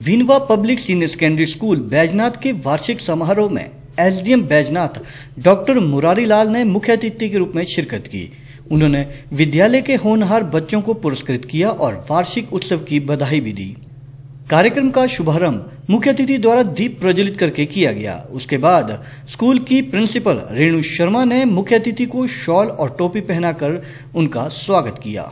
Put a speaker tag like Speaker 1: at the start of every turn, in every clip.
Speaker 1: विनवा public senior secondary school Baijnath के वार्षिक समारोह में एसडीएम बैजनाथ, डॉक्टर मुरारी लाल ने मुख्य अतिथि के रूप में शिरकत की। उन्होंने विद्यालय के होनहार बच्चों को पुरस्कृत किया और वार्षिक उत्सव की बधाई भी दी। कार्यक्रम का शुभारंभ मुख्य अतिथि द्वारा दीप प्रज्वलित करके किया गया। उसके बाद स्कूल की प्रिंसिपल रेणु शर्मा ने मुख्य अतिथि को शॉल और टोपी पहनाकर उनका स्वागत किया।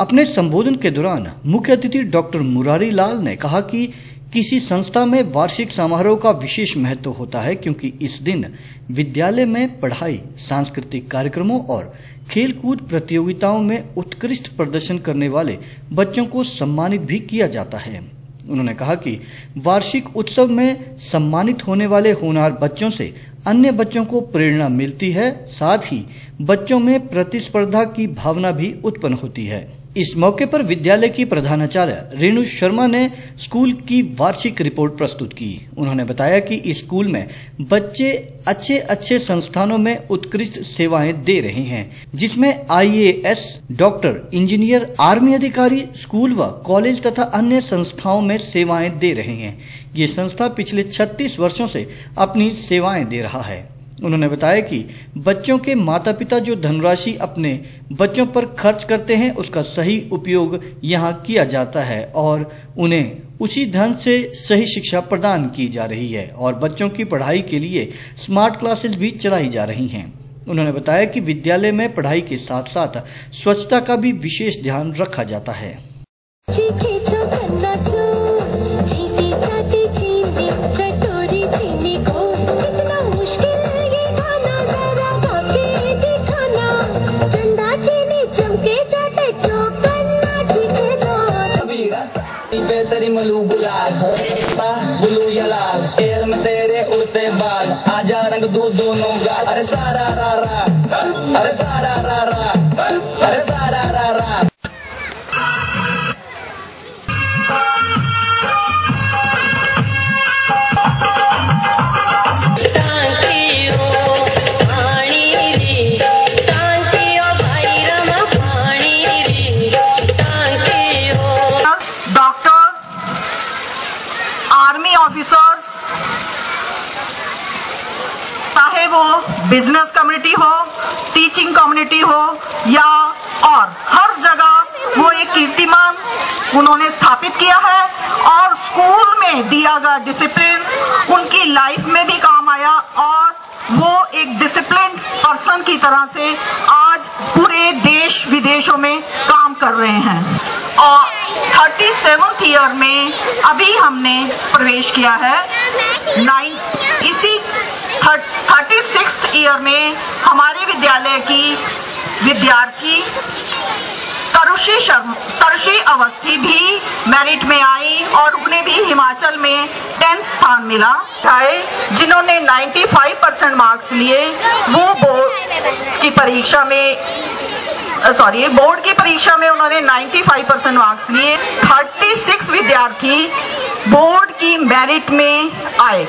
Speaker 1: अपने संबोधन के दौरान मुख्य अतिथि डॉक्टर मुरारी लाल ने कहा कि किसी संस्था में वार्षिक समारोह का विशेष महत्व होता है क्योंकि इस दिन विद्यालय में पढ़ाई, सांस्कृतिक कार्यक्रमों और खेलकूद प्रतियोगिताओं में उत्कृष्ट प्रदर्शन करने वाले बच्चों को सम्मानित भी किया जाता है। उन्होंने कहा कि वार्षिक उत्सव में सम्मानित होने वाले होनहार बच्चों से अन्य बच्चों को प्रेरणा मिलती है, साथ ही बच्चों में प्रतिस्पर्धा की भावना भी उत्पन्न होती है। इस मौके पर विद्यालय की प्रधानाचार्य रेणु शर्मा ने स्कूल की वार्षिक रिपोर्ट प्रस्तुत की। उन्होंने बताया कि इस स्कूल में बच्चे अच्छे अच्छे संस्थानों में उत्कृष्ट सेवाएँ दे रहे हैं जिसमें आईएएस, डॉक्टर इंजीनियर आर्मी अधिकारी स्कूल व कॉलेज तथा अन्य संस्थाओं में सेवाएँ दे रहे हैं। ये संस्था पिछले 36 वर्षों से अपनी सेवाएँ दे रहा है। उन्होंने बताया कि बच्चों के माता पिता जो धनराशि अपने बच्चों पर खर्च करते हैं, उसका सही उपयोग यहाँ किया जाता है और उन्हें उसी धन से सही शिक्षा प्रदान की जा रही है और बच्चों की पढ़ाई के लिए स्मार्ट क्लासेस भी चलाई जा रही हैं। उन्होंने बताया कि विद्यालय में पढ़ाई के साथ साथ स्वच्छता का भी विशेष ध्यान रखा जाता है।
Speaker 2: गुलाल बुलू यलाल लाल एयर में तेरे उड़ते बाल, आजा रंग दू दोनों गाल। अरे सारा रा रा
Speaker 3: वो बिज़नेस कम्युनिटी हो टीचिंग कम्युनिटी हो, या और, हर जगह वो एक कीर्तिमान उन्होंने स्थापित किया है और स्कूल में दिया गया डिसिप्लिन उनकी लाइफ में भी काम आया और वो एक डिसिप्लिन पर्सन की तरह से आज पूरे देश विदेशों में काम कर रहे हैं। और थर्टी सेवन्थ ईयर में अभी हमने प्रवेश किया है। नाइन सिक्स ईयर में हमारे विद्यालय की विद्यार्थी तरुषी शर्मा, तरुषी अवस्थी भी मेरिट में आई और उन्हें भी हिमाचल में टेंथ स्थान मिला। आए, जिन्होंने 95 परसेंट मार्क्स लिए, वो बोर्ड की परीक्षा में सॉरी बोर्ड की परीक्षा में उन्होंने 95 परसेंट मार्क्स लिए। 36 विद्यार्थी बोर्ड की मेरिट में आए।